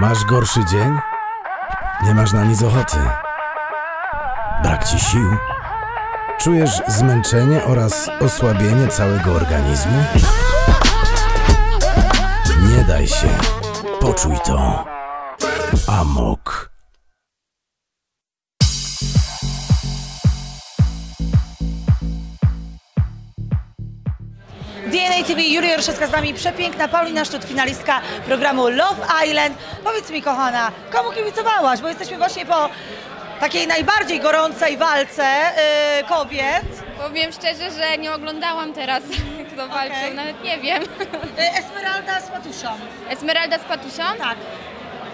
Masz gorszy dzień? Nie masz na nic ochoty. Brak ci sił? Czujesz zmęczenie oraz osłabienie całego organizmu? Nie daj się. Poczuj to. Amok. DNA TV, Julia Roszewska z nami, przepiękna Paulina Sztut, finalistka programu Love Island. Powiedz mi kochana, komu kibicowałaś? Bo jesteśmy właśnie po takiej najbardziej gorącej walce yy, kobiet. Powiem szczerze, że nie oglądałam teraz, kto walczył, Okej. nawet nie wiem. Yy, Esmeralda z Patusią. Esmeralda z Patusią? Tak,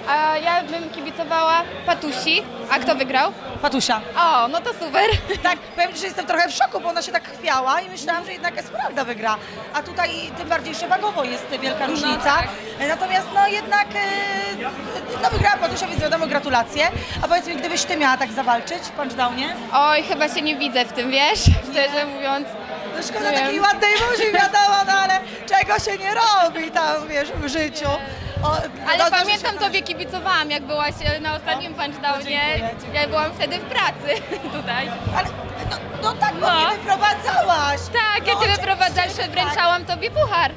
A ja bym kibicowała Patusi. A kto wygrał? Patusia. O, no to super. Tak, powiem Ci, że jestem trochę w szoku, bo ona się tak chwiała i myślałam, że jednak Esmeralda wygra. A tutaj tym bardziej, że wagowo jest wielka różnica. tak. Natomiast no jednak yy, no wygrała Patusia, więc wiadomo gratulacje. A powiedz mi, gdybyś Ty miała tak zawalczyć w punchdownie? Oj, chyba się nie widzę w tym, wiesz? Szczerze mówiąc. No szkoda takiej ładnej buzi, wiadomo, no ale czego się nie robi tam, wiesz, w życiu. O, Ale no, pamiętam, tobie kibicowałam, jak byłaś e, na ostatnim punchdownie. dziękuję, dziękuję. Ja byłam wtedy w pracy tutaj. Ale, no, no tak, bo No. mnie wyprowadzałaś. Tak, ja No, cię oczywiście, tak. wręczałam tobie puchar.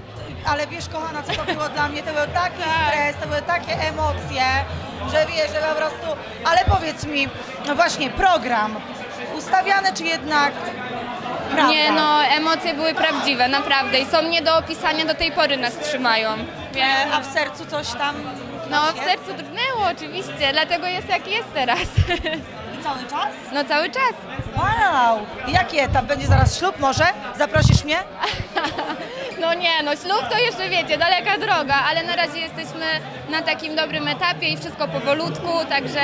Ale wiesz, kochana, co to było dla mnie? To był taki Tak. stres, to były takie emocje, że wiesz, że po prostu... Ale powiedz mi, no właśnie, program ustawiany czy jednak prawda? Nie no, emocje były prawdziwe, naprawdę. I są nie do opisania, do tej pory nas trzymają. A w sercu coś tam... No, w sercu drgnęło oczywiście, dlatego jest jak jest teraz. I cały czas? No cały czas. Wow! I Jaki etap? Będzie zaraz ślub może? Zaprosisz mnie? No nie, no ślub to jeszcze wiecie, daleka droga, ale na razie jesteśmy na takim dobrym etapie i wszystko powolutku, także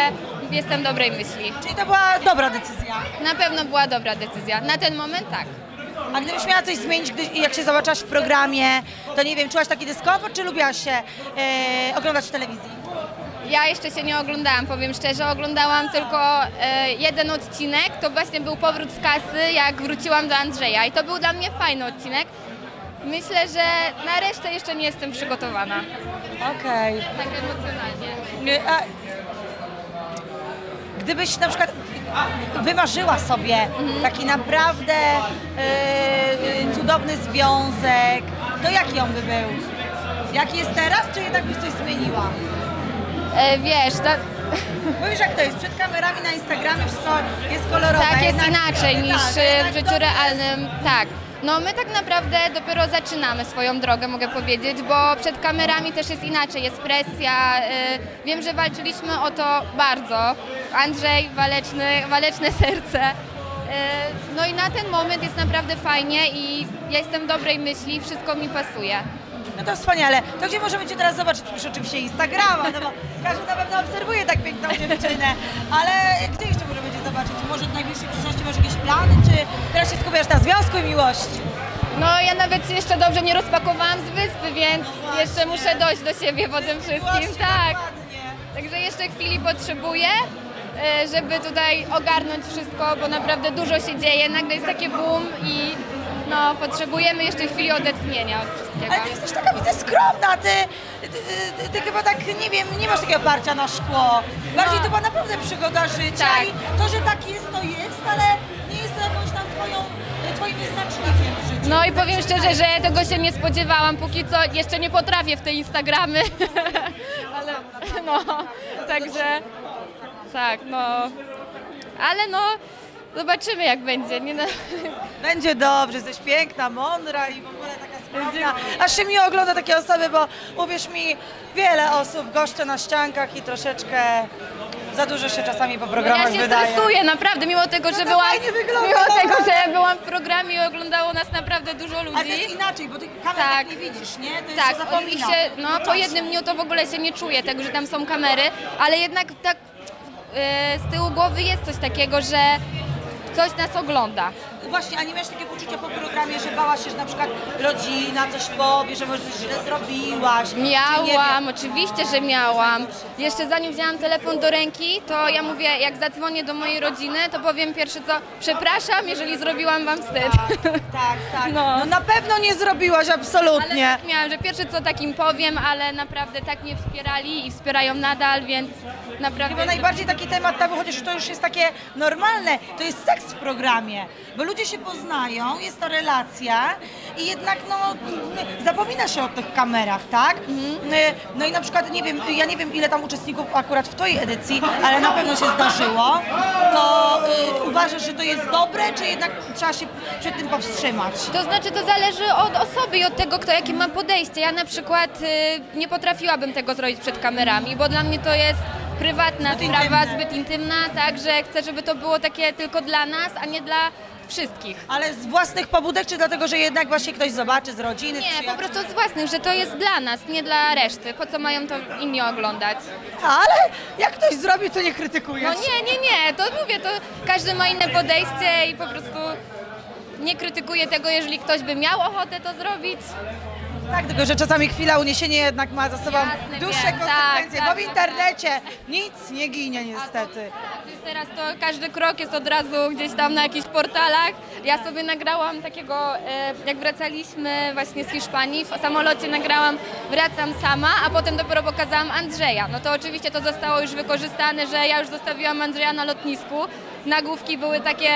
jestem dobrej myśli. Czyli to była dobra decyzja. Na pewno była dobra decyzja. Na ten moment tak. A gdybyś miała coś zmienić, gdy, jak się zobaczyłaś w programie, to nie wiem, czułaś taki dyskomfort, czy lubiłaś się e, oglądać w telewizji? Ja jeszcze się nie oglądałam, powiem szczerze, oglądałam tylko e, jeden odcinek, to właśnie był powrót z kasy, jak wróciłam do Andrzeja i to był dla mnie fajny odcinek. Myślę, że na resztę jeszcze nie jestem przygotowana, Okej. tak emocjonalnie. Nie, a Gdybyś na przykład wymarzyła sobie taki naprawdę e, cudowny związek, to jaki on by był? Jaki jest teraz, czy jednak byś coś zmieniła? E, wiesz, to, Bo wiesz jak to jest, przed kamerami na Instagramie wszystko jest kolorowe. tak jest inaczej niż tak, jednak w życiu realnym. Tak. No my tak naprawdę dopiero zaczynamy swoją drogę, mogę powiedzieć, bo przed kamerami też jest inaczej, jest presja. e, Wiem, że walczyliśmy o to bardzo. Andrzej, waleczny, waleczne serce. E, No i na ten moment jest naprawdę fajnie i ja jestem dobrej myśli, wszystko mi pasuje. No to wspaniale. To gdzie możemy Cię teraz zobaczyć? Już oczywiście Instagrama, no bo każdy na pewno obserwuje tak piękną dziewczynę. Ale gdzie jeszcze możemy zobaczyć? Może w najbliższej przyszłości masz jakieś plany, czy teraz się skupiasz na związku i miłości? No ja nawet jeszcze dobrze nie rozpakowałam z wyspy, więc jeszcze muszę dojść do siebie po tym wszystkim. Tak. dokładnie. Także jeszcze chwili potrzebuję, e, żeby tutaj ogarnąć wszystko, bo naprawdę dużo się dzieje, nagle jest takie boom i no, potrzebujemy jeszcze chwili odetchnienia od wszystkiego. Ale Ty jesteś taka, widzę, skromna. Ty, ty, ty, ty chyba tak, nie wiem, nie masz takiego parcia na szkło. Bardziej No. to była naprawdę przygoda życia Tak. i to, że tak jest, to jest, ale nie jest to jakąś tam twoją, twoim wyznacznikiem w życiu. No i powiem szczerze, że tego się nie spodziewałam, póki co jeszcze nie potrafię w te Instagramy, ale no, także tak, no, ale no, zobaczymy jak będzie, nie no. Będzie dobrze, jesteś piękna, mądra i w ogóle taka skromna. Aż się mi ogląda takie osoby, bo uwierz mi, wiele osób goszczę na ściankach i troszeczkę za dużo się czasami po Ja programach się wydaje. stresuję, naprawdę, mimo tego, że to byłam, wygląda, mimo tego, naprawdę. że ja byłam w programie i oglądało nas naprawdę dużo Ale to jest ludzi. inaczej, bo ty kamer Tak. tak. nie widzisz, nie? To Tak, i zapomina. się, no po jednym dniu to w ogóle się nie czuję tego, że tam są kamery, ale jednak tak e, z tyłu głowy jest coś takiego, że ktoś nas ogląda. Właśnie, a nie miałaś takiego poczucia po programie, że bałaś się, że na przykład rodzina coś powie, że może coś źle zrobiłaś? Miałam, oczywiście, że miałam. Jeszcze zanim wzięłam telefon do ręki, to ja mówię, jak zadzwonię do mojej rodziny, to powiem pierwsze co, przepraszam, jeżeli zrobiłam wam wstyd. Tak, tak. No. No. na pewno nie zrobiłaś, Ale absolutnie. tak miałam, że pierwsze co takim powiem, ale naprawdę tak mnie wspierali i wspierają nadal, więc naprawdę... Bo najbardziej taki temat tabu, chociaż to już jest takie normalne, to jest seks w programie, bo ludzie się poznają, jest to relacja i jednak no zapomina się o tych kamerach, tak? No i na przykład nie wiem, ja nie wiem ile tam uczestników akurat w tej edycji, ale na pewno się zdarzyło, to y, uważasz, że to jest dobre, czy jednak trzeba się przed tym powstrzymać? To znaczy, to zależy od osoby i od tego, kto jakie ma podejście. Ja na przykład y, nie potrafiłabym tego zrobić przed kamerami, bo dla mnie to jest prywatna Zbyt sprawa, intymne. zbyt intymna, także chcę, żeby to było takie tylko dla nas, a nie dla wszystkich. Ale z własnych pobudek, czy dlatego, że jednak właśnie ktoś zobaczy z rodziny? z Nie, po przyjaciół? prostu z własnych, że to jest dla nas, nie dla reszty. Po co mają to inni oglądać? Ale jak ktoś zrobi, to nie krytykujesz. No nie, nie, nie, to mówię, to każdy ma inne podejście i po prostu nie krytykuję tego, jeżeli ktoś by miał ochotę to zrobić. Tak, tylko że czasami chwila uniesienia jednak ma za sobą Jasne, dłuższe wiem, konsekwencje, tak, bo w tak, internecie nic nie ginie niestety. Przecież Teraz to każdy krok jest od razu gdzieś tam na jakichś portalach. Ja sobie nagrałam takiego, e, jak wracaliśmy właśnie z Hiszpanii, w samolocie nagrałam Wracam sama, a potem dopiero pokazałam Andrzeja. No to oczywiście to zostało już wykorzystane, że ja już zostawiłam Andrzeja na lotnisku. Nagłówki były takie,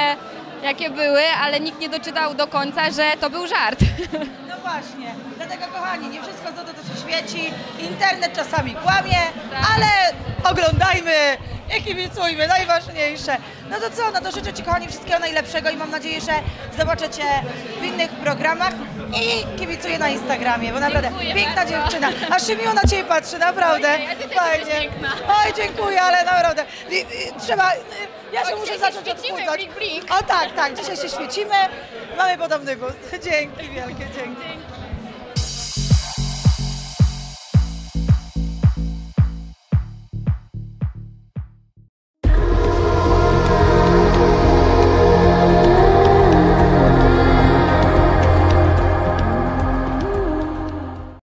jakie były, ale nikt nie doczytał do końca, że to był żart. No właśnie, dlatego kochani, nie wszystko to, to się świeci, internet czasami kłamie, ale oglądajmy i kibicujmy, najważniejsze. No to co, no to życzę Ci kochani wszystkiego najlepszego i mam nadzieję, że zobaczę Cię w innych programach i kibicuję na Instagramie, bo naprawdę Dziękuję piękna bardzo. dziewczyna, aż się miło na Ciebie patrzy, naprawdę. Ojej, a Ty też jesteś piękna. Oj, dziękuję, ale naprawdę, I, i, trzeba, ja się muszę dzisiaj się zacząć świecimy, odchudzać. blik, blik. O tak, tak, dzisiaj się świecimy, mamy podobny gust. Dzięki wielkie. Dzięki.